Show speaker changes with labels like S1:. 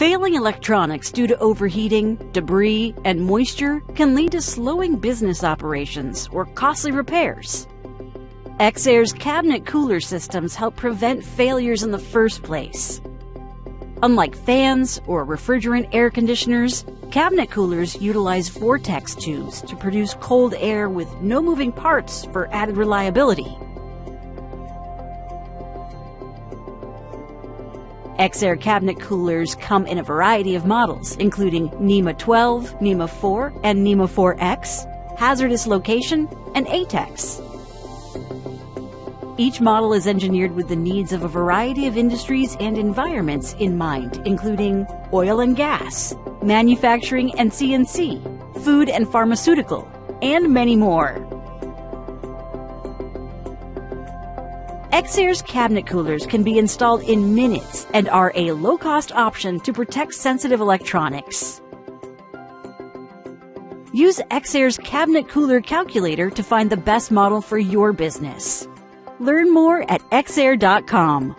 S1: Failing electronics due to overheating, debris, and moisture can lead to slowing business operations or costly repairs. EXAIR's cabinet cooler systems help prevent failures in the first place. Unlike fans or refrigerant air conditioners, cabinet coolers utilize vortex tubes to produce cold air with no moving parts for added reliability. EXAIR cabinet coolers come in a variety of models, including NEMA 12, NEMA 4, and NEMA 4X, hazardous location, and ATEX. Each model is engineered with the needs of a variety of industries and environments in mind, including oil and gas, manufacturing and CNC, food and pharmaceutical, and many more. EXAIR's cabinet coolers can be installed in minutes and are a low cost option to protect sensitive electronics. Use EXAIR's cabinet cooler calculator to find the best model for your business. Learn more at exair.com.